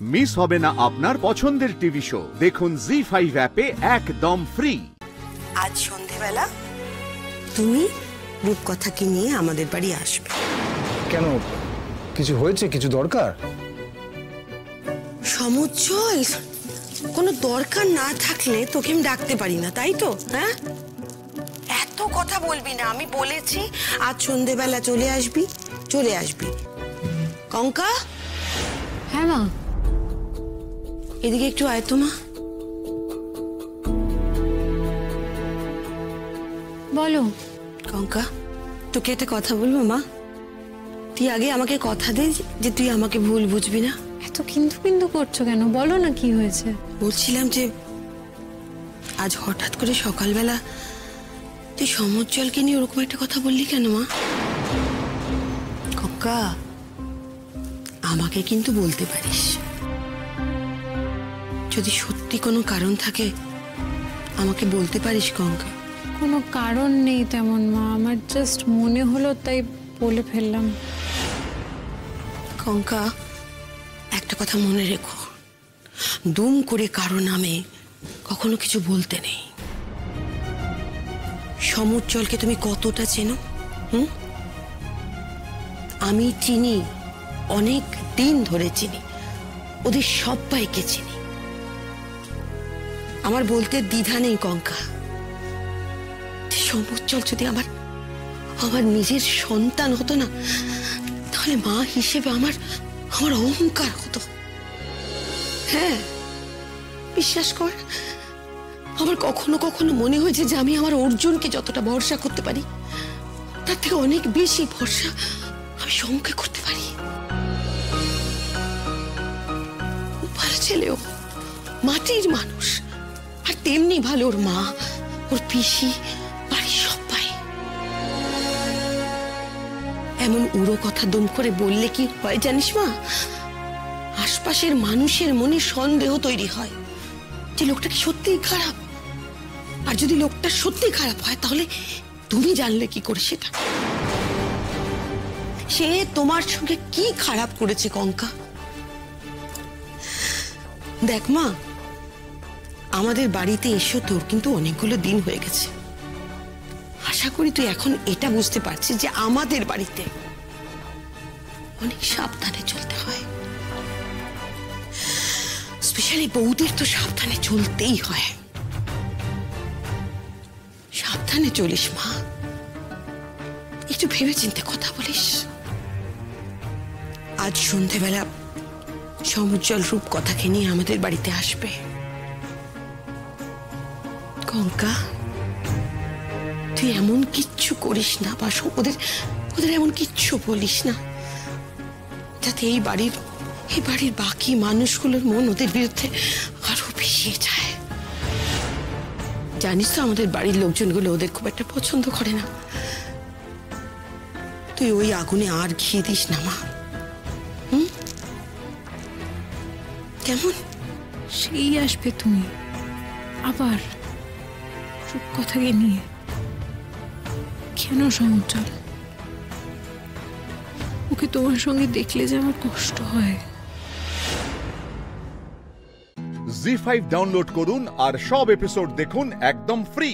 Miss হবে না আপনার পছন্দের টিভি শো। দেখুন জি ফাইভ অ্যাপে একদম ফ্রি আজ সন্ধেবেলা তুমি রূপকথাকে নিয়ে আমাদের বাড়ি আসবে। কেন? কিছু হয়েছে? কিছু দরকার? সমুজ্জ্বল কোনো দরকার না থাকলে তোকে আমি ডাকতে পারি না তাই তো? হ্যাঁ? এত কথা বলবি না আমি বলেছি আজ সন্ধেবেলা চলে আসবি চলে আসবি। কঙ্কা? হ্যাঁ মা। এদিকে একটু আয় তো মা। বলো। কঙ্কা তোকে একটা কথা বলব মা? তুই আগে আমাকে কথা দে যে তুই আমাকে ভুল বুঝবি না। এত কিন্তু কিন্তু করছ কেন? বলো না কি হয়েছে। বলছিলাম যে আজ হঠাৎ করে সকালবেলা তুই সমুজ্জ্বলকে নিয়ে ওরকম একটা কথা বললি কেন মা? কক্কা আমাকে কিন্তু বলতে পারিস। যদি সত্যি কোনো কারণ থাকে আমাকে বলতে পারিস কঙ্কা? কোনো কারণ নেই তেমন মা। আমার জাস্ট মনে হলো তাই বলে ফেললাম। কঙ্কা একটা কথা মনে রেখো। দুম করে কারও নামে কখনো কিছু বলতে নেই। সমুজ্জ্বলকে তুমি কতটা চেনো হুম? আমি চিনি অনেক দিন ধরে চিনি। ওদের সবাইকে চিনি। আমার বলতে দ্বিধা নেই, কঙ্কা। সমুজ্জ্বল যদি আমার আমার নিজের সন্তান হতো না, তাহলে মা হিসেবে আমার আমার অহংকার হতো। হ্যাঁ বিশ্বাস কর, আমার কখনো কখনো মনে হয়েছে যে আমি আমার অর্জুনকে যতটা ভরসা করতে পারি, তার থেকে অনেক বেশি ভরসা আমি সমুখে করতে পারি। ছেলেও, মাটির মানুষ। তেমনি ভালো ওর মা, ওর পিসি, বাড়ির সবাই। এমন উড়ো কথা দম করে বললে কি হয় জানিস মা? আশপাশের মানুষের মনে সন্দেহ তৈরি হয় যে লোকটা কি সত্যিই খারাপ। আর যদি লোকটা সত্যি খারাপ হয়, তাহলে তুমি জানলে কি করে সেটা? সে তোমার সঙ্গে কি খারাপ করেছে, কঙ্কা? দেখ মা আমাদের বাড়িতে এসো তোর কিন্তু অনেকগুলো দিন হয়ে গেছে। আশা করি তুই এখন এটা বুঝতে পারছিস যে আমাদের বাড়িতে অনেক সাবধানে চলতে হয়। স্পেশালি বৌদের তো সাবধানে চলতেই হয়। সাবধানে চলিস মা। একটু ভেবে চিন্তে কথা বলিস। আজ সন্ধেবেলা সমুজ্জ্বল রূপ কথাকে নিয়ে আমাদের বাড়িতে আসবে। কঙ্কা তুই এমন কিচ্ছু করিস না বা ওদের ওদের এমন কিচ্ছু বলিস না। যাতে এই বাড়ির এই বাড়ির বাকি মানুষগুলোর মন ওদের বিরুদ্ধে আরও পিছিয়ে যায়। জানিস তো আমাদের বাড়ির লোকজনগুলো ওদের খুব একটা পছন্দ করে না। তুই ওই আগুনে আর ঘি দিস না, মা। হুম? কেমন? সেই আসবে তুমি। আবার কথাকে নিয়ে। কেন সমুজ্জ্বল ওকে তোমার সঙ্গে দেখলে যে আমার কষ্ট হয়। জি ফাইভ ডাউনলোড করুন আর সব এপিসোড দেখুন একদম ফ্রি।